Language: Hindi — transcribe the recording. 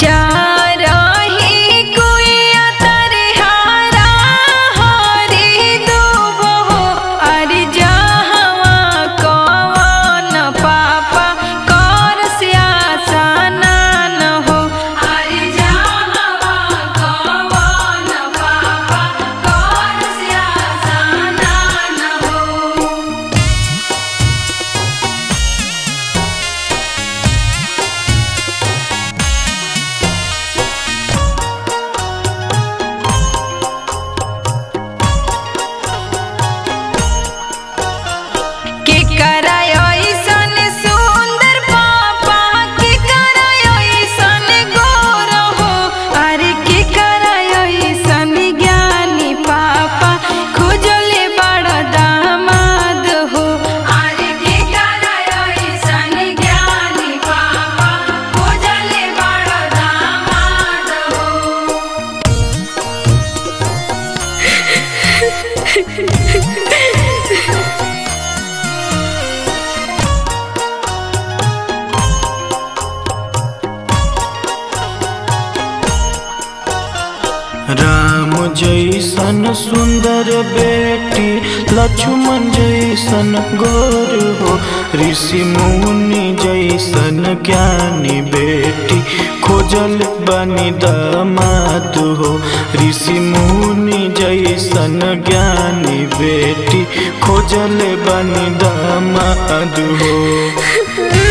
चारही राम जैसन सुंदर बेटी, लक्ष्मण जैसन गोर हो, ऋषि मुनि जैसन ज्ञानी बेटी, खोजल बनी दामाद हो, ऋषि मुनि जैसन ज्ञानी बेटी, खोजल बनी दामाद हो।